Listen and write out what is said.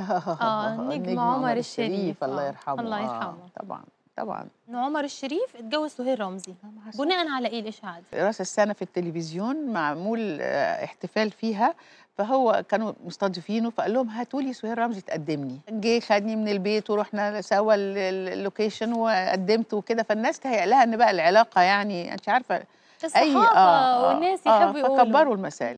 آه،, آه،, آه، النجم عمر الشريف، الله آه، يرحمه الله آه، يرحمه. طبعًا، طبعًا. عمر الشريف اتجوز سهير رمزي، بناءً على إيه الإشاعة دي؟ راس السنة في التلفزيون معمول آه، احتفال فيها، فهو كانوا مستضيفينه فقال لهم هاتوا لي سهير رمزي تقدّمني، جه خدني من البيت ورُحنا سوا ال location وقدّمت وكده، فالناس تهيأ لها إن بقى العلاقة يعني أنتِ عارفة الصحافة آه، آه، والناس آه، يحبّوا يقولوا. فكبّروا المسائل.